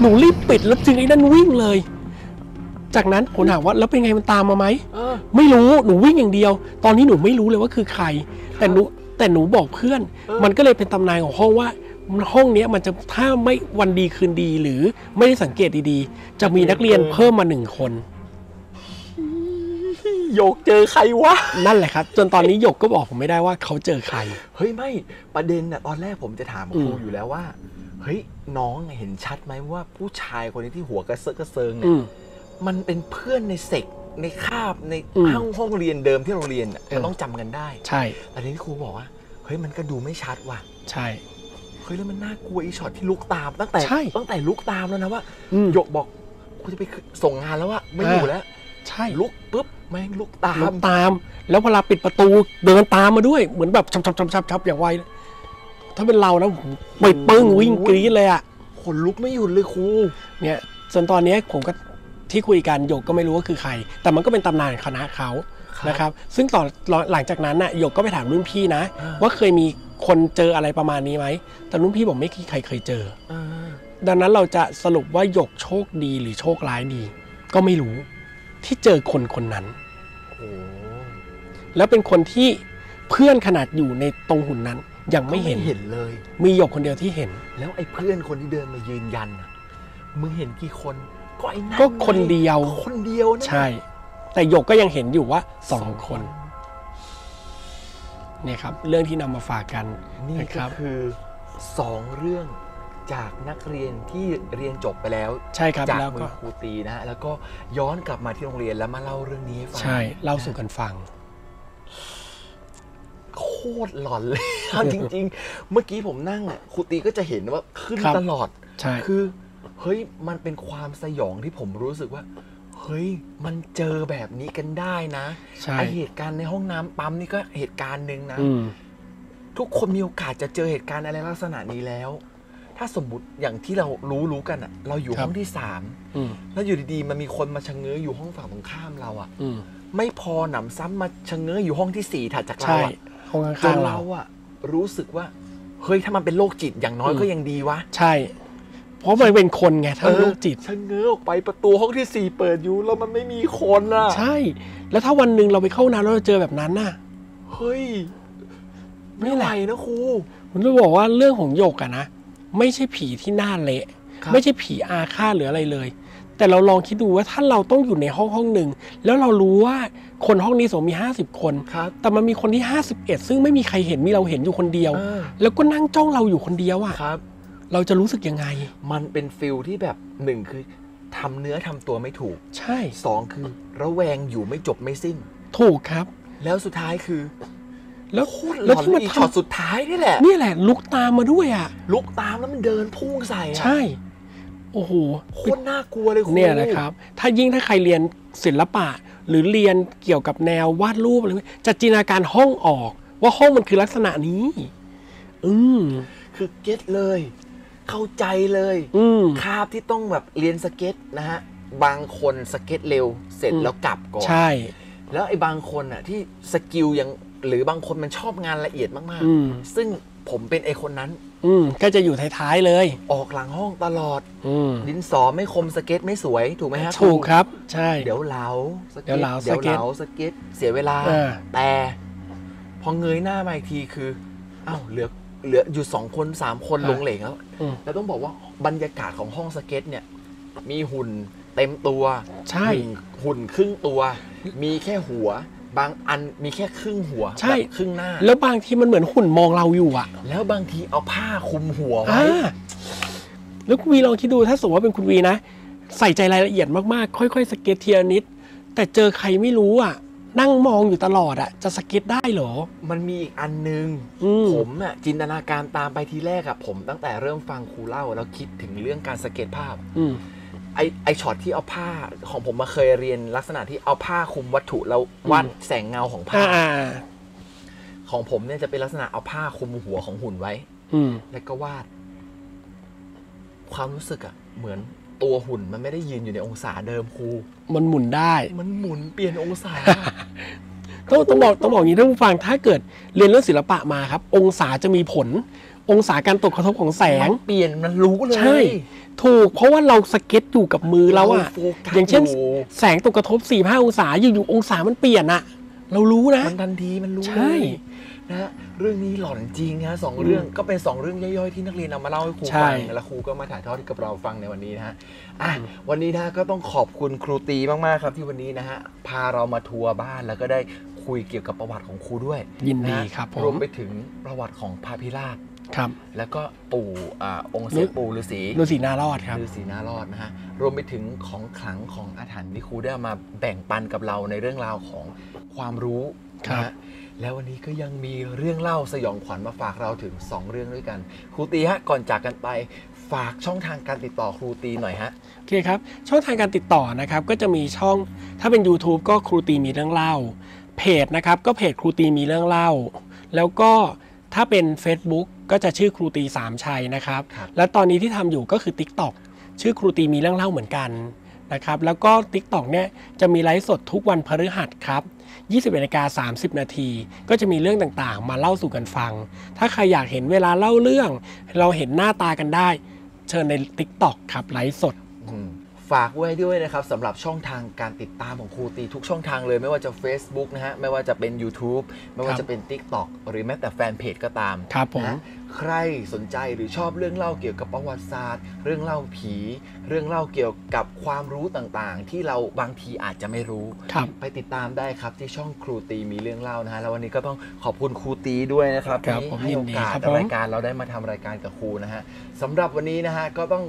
หนูรีบปิดแล้วจึงไอ้นั่นวิ่งเลย จากนั้นผมถามว่าแล้วเป็นไงมันตามมาไหมเออไม่รู้หนูวิ่งอย่างเดียว ตอนนี้หนูไม่รู้เลยว่าคือใคร แต่หนูแต่หนูบอกเพื่อนเออมันก็เลยเป็นตำนานของห้องว่า ห้องเนี้ยมันจะถ้าไม่วันดีคืนดีหรือไม่ได้สังเกตดีๆ จะมีนักเรียนเพิ่มมาหนึ่งคนหยกเจอใครวะ นั่นแหละครับ จนตอนนี้หยกก็บอกผมไม่ได้ว่าเขาเจอใคร เฮ้ยไม่ประเด็นน่ะตอนแรกผมจะถามครูอืม อยู่แล้วว่า เฮ้ยน้องเห็นชัดไหมว่าผู้ชายคนนี้ที่หัวกระเซาะกระเซิงเนี่อืยม มันเป็นเพื่อนในเซกในคาบในอืมห้องห้องเรียนเดิมที่เราเรียนน่ะเออมันต้องจำกันได้ ใช่ แต่ทีนี้ครูบอกว่า เฮ้ยมันก็ดูไม่ชัดว่ะ ใช่เฮ้ยแล้วมันน่ากลัวไอีช็อตที่ลุกตามตั้งแต่ใช่ตั้งแต่ลุกตามแล้วนะว่าอืม หยกบอกกูจะไปส่งงานแล้วอะไม่อยู่อ่าแล้วใช่ลุกปุ๊บแม่งลุกตาแล้มวตาม แล้วเวลาปิดประตูเดินตามมาด้วยเหมือนแบบชับชับชับชับชับอย่างไวเลยถ้าเป็นเรานะผมไปปึ้งวิ่งกรี๊ดเลยอะขนลุกไม่หยุดเลยครู เนี่ยส่วนตอนเนี้ยผมก็ที่คุยกันหยกก็ไม่รู้ว่าคือใคร แต่มันก็เป็นตำนานคณะเขาครับนะครับ ซึ่งต่อหลังจากนั้นน่ะหยกก็ไปถามรุ่นพี่นะ อ่า ว่าเคยมี คนเจออะไรประมาณนี้ไหม แต่รุ่นพี่บอกไม่มีใครเคยเจออ่าดังนั้นเราจะสรุปว่าหยกโชคดีหรือโชคร้ายดี ก็ไม่รู้ที่เจอคนคนนั้นโอ้แล้วเป็นคนที่เพื่อนขนาดอยู่ในตรงหุ่นนั้น ยังไม่เห็นเห็นเลย มีหยกคนเดียวที่เห็น แล้วไอ้เพื่อนคนที่เดินมายืนยันน่ะมึงเห็นกี่คน ก็ไอ้นั่นก็คนเดียวไงคนเดียวนะ ใช่ แต่หยกก็ยังเห็นอยู่ว่าสองคน เนี่ยครับเรื่องที่นำมาฝากกันนี่นะคก็รับ คือสองเรื่องจากนักเรียนที่เรียนจบไปแล้ว ใช่ครับจากแล้วมืก็อครูตีนะฮะแล้วก็ย้อนกลับมาที่โรงเรียนแล้วมาเล่าเรื่องนี้ให้ฟังใช่เล่าสู่กันฟัง โคตรหลอนเลยเอาจริง ๆ เมื่อกี้ผมนั่งอะครูตีก็จะเห็นว่าขึ้นครับ ตลอด ใช่ คือเฮ้ยมันเป็นความสยองที่ผมรู้สึกว่า เฮ้ยมันเจอแบบนี้กันได้นะใช่ไอเหตุการณ์ในห้องน้ำปั๊มนี่ก็เหตุการณ์หนึ่งนะ อืม ทุกคนมีโอกาสจะเจอเหตุการณ์อะไรลักษณะนี้แล้วถ้าถ้าสมมติอย่างที่เรารู้รู้กันอะเราอยู่ครับ ห้องที่สามอืมแล้วอยู่ดีๆ มันมีคนมาชะเง้ออยู่ห้องฝั่งตรงข้ามเราอะอืมไม่พอหนำซ้ำมาชะเง้ออยู่ห้องที่สี่ถัดจากเราใช่อะห้องจข้างนๆเราเรา อะรู้สึกว่า เฮ้ยถ้ามันเป็นโรคจิตอย่างน้อยอืม ก็ยังดีวะ ใช่ เพราะมันเป็นคนไงถ้าเออโรคจิตชะเง้อออกไปประตูห้องที่สี่เปิดอยู่แล้วมันไม่มีคนอะใช่ แล้วถ้าวันหนึ่งเราไปเข้าน้ำแล้วเราเจอแบบนั้นน่ะ เฮ้ยนี่ไม่แหไหวละนะครูผมจะบอกว่าเรื่องของหยกอะนะไม่ใช่ผีที่หน้าเละครับไม่ใช่ผีอาฆาตหรืออะไรเลย แต่เราลองคิดดูว่าถ้าเราต้องอยู่ในห้องห้องหนึ่งแล้วเรารู้ว่าคนห้องนี้สมมติมี50 คนครับแต่มันมีคนที่ 51 ซึ่งไม่มีใครเห็นมีเราเห็นอยู่คนเดียวเออแล้วก็นั่งจ้องเราอยู่คนเดียวอะครับ เราจะรู้สึกยังไง มันเป็นฟิลที่แบบหนึ่งคือทำเนื้อทำตัวไม่ถูกใช่สองคือ ระแวงอยู่ไม่จบไม่สิ้น ถูกครับ แล้วสุดท้ายคือ แล้วโคตรหลอนที่มันอีทช็อตสุดท้ายนี่แหละ นี่แหละ ลุกตามมาด้วยอะลุกตามแล้วมันเดินพุ่งใส่อะใช่ โอ้โห โคตรน่ากลัวเลยครูเนี่ยนะครับ ถ้ายิ่งถ้าใครเรียนศิลปะ หรือเรียนเกี่ยวกับแนววาดรูปอะไรพวกนี้จะจินตนาการห้องออก ว่าห้องมันคือลักษณะนี้ อืม คือ get เลย เข้าใจเลยอืมคาบที่ต้องแบบเรียนสเก็ตนะฮะ บางคนสเก็ตเร็วเสร็จอืมแล้วกลับก่อน ใช่ แล้วไอ้บางคนอะที่ skill ยังหรือบางคนมันชอบงานละเอียดมากอืม ๆ ซึ่งผมเป็นไอ้คนนั้นอืมก็จะอยู่ท้ายๆเลย ออกหลังห้องตลอด อืมดินสอไม่คมสเก็ตไม่สวยถูกไหมฮะถูกครับ ใช่ เดี๋ยวเหลาสเดี๋ยวเหลาเดี๋ยวสเก็เหตลาสเก็ตเสียเวลา เออ แต่ พอเงยหน้ามาอีกทีคืออ้าวเหลือ เหลืออยู่สองคนสามคนลงเหลงแล้วอืม แล้วต้องบอกว่าบรรยากาศของห้องสเก็ตเนี่ย มีหุ่นเต็มตัวใช่หนึ่งหุ่นครึ่งตัว มีแค่หัว บางอันมีแค่ครึ่งหัวใช่ แบบครึ่งหน้า แล้วบางทีมันเหมือนหุ่นมองเราอยู่อะแล้วบางทีเอาผ้าคลุมหัวไว้ อ่าแล้วคุณวีลองคิดดูถ้าสมมติว่าเป็นคุณวีนะ ใส่ใจรายละเอียดมากๆ ค่อยๆ สเก็ตทีละนิด แต่เจอใครไม่รู้อะ นั่งมองอยู่ตลอดอะจะสเก็ตได้เหรอ มันมีอีกอันนึง อืม ผมน่ะจินตนาการตามไปทีแรกอะผมตั้งแต่เริ่มฟังครูเล่าแล้วคิดถึงเรื่องการสเก็ตภาพ อืม ไอไอช็อตที่เอาผ้าของผมมาเคยเรียนลักษณะที่เอาผ้าคลุมวัตถุแล้ววาดอืมแสงเงาของผ้าอ่าของผมเนี่ยจะเป็นลักษณะเอาผ้าคลุมหัวของหุ่นไว้ อืม แล้วก็วาด ความรู้สึกอะเหมือน ตัวหุ่นมันไม่ได้ยืนอยู่ในองศาเดิมครู มันหมุนได้ มันหมุนเปลี่ยนองศา ต้องต้องบอกต้องบอกอย่างนี้ท่านผู้ฟังถ้าเกิดเรียนเรื่องศิลปะมาครับ องศาจะมีผล องศาการตกกระทบของแสงมันเปลี่ยนมันรู้เลย ใช่ ถูกเพราะว่าเราสเก็ตอยู่กับมือเราอะโฟกัสอย่างเช่น อยู่ แสงตกกระทบ4ี่ห้าองศาอยู่ๆองศามันเปลี่ยนอะเรารู้นะ มันทันทีมันรู้ใช่ เลย นะฮะเรื่องนี้หลอนจริงฮะสองเรื่องก็เป็นสองเรื่องย่อยๆที่นักเรียนเอามาเล่าให้ครูใช่ฟังแล้วครูก็มาถ่ายทอดให้กับเราฟังในวันนี้นะฮะอะวันนี้นะฮะก็ต้องขอบคุณครูตีมากๆครับที่วันนี้นะฮะพาเรามาทัวร์บ้านแล้วก็ได้คุยเกี่ยวกับประวัติของครูด้วยยินดีะฮะครับผรวมมไปถึงประวัติของพระพิราบครับแล้วก็ปู่อ่าองค์เสด็จปู่ฤาษี ฤาษีนารอดครับ ฤาษีนารอดนะฮะ รวมไปถึงของขลังของอาถรรพ์ที่ครูได้เอามาแบ่งปันกับเราในเรื่องราวของความรู้ครับ นะฮะ แล้ววันนี้ก็ยังมีเรื่องเล่าสยองขวัญมาฝากเราถึง 2 เรื่องด้วยกัน ครูตีฮะก่อนจากกันไปฝากช่องทางการติดต่อครูตีหน่อยฮะโอเคครับช่องทางการติดต่อนะครับก็จะมีช่องถ้าเป็น YouTube ก็ครูตีมีเรื่องเล่า เพจนะครับก็เพจครูตีมีเรื่องเล่า แล้วก็ถ้าเป็น Facebook ก็จะชื่อครูตีสามชัยนะครับครับแล้วตอนนี้ที่ทำอยู่ก็คือ TikTok ชื่อครูตีมีเรื่องเล่าเหมือนกันนะครับแล้วก็ TikTok เนี่ยจะมีไลฟ์สดทุกวันพฤหัสครับ 20นาฬิกา30 นาที ก็จะมีเรื่องต่างๆ มาเล่าสู่กันฟัง ถ้าใครอยากเห็นเวลาเล่าเรื่อง เราเห็นหน้าตากันได้ เชิญใน TikTok ครับไลฟ์สด ฝากไว้ด้วยนะครับสำหรับช่องทางการติดตามของครูตีทุกช่องทางเลย ไม่ว่าจะ Facebook นะฮะไม่ว่าจะเป็น YouTube ไม่ว่าครับจะเป็น TikTok หรือแม้แต่แฟนเพจก็ตามครับผมนะใครสนใจหรือชอบเรื่องเล่าเกี่ยวกับประวัติศาสตร์ เรื่องเล่าผี เรื่องเล่าเกี่ยวกับความรู้ต่างๆ ที่เราบางทีอาจจะไม่รู้ ครับไปติดตามได้ครับที่ช่องครูตีมีเรื่องเล่านะฮะแล้ววันนี้ก็ต้องขอบคุณครูตีด้วยนะครับครับที่ผมให้ยิโอนดีกาสครับกับผม รายการเราได้มาทำรายการกับครูนะฮะสำหรับวันนี้นะฮะก็ต้อง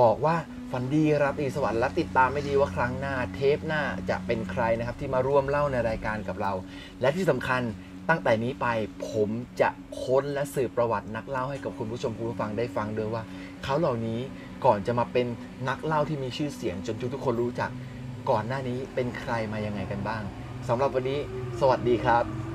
บอกว่าฝันดีราตรีสวัสดิ์และติดตามไม่ดีว่าครั้งหน้าเทปหน้าจะเป็นใครนะครับ ที่มาร่วมเล่าในรายการกับเรา และที่สำคัญตั้งแต่นี้ไปผมจะค้นและสืบประวัตินักเล่าให้กับคุณผู้ชมคุณผู้ฟังได้ฟังด้วยว่า เขาเหล่านี้ก่อนจะมาเป็นนักเล่าที่มีชื่อเสียงจนทุกๆคนรู้จัก ก่อนหน้านี้เป็นใครมายังไงกันบ้างสำหรับวันนี้ สวัสดีครับ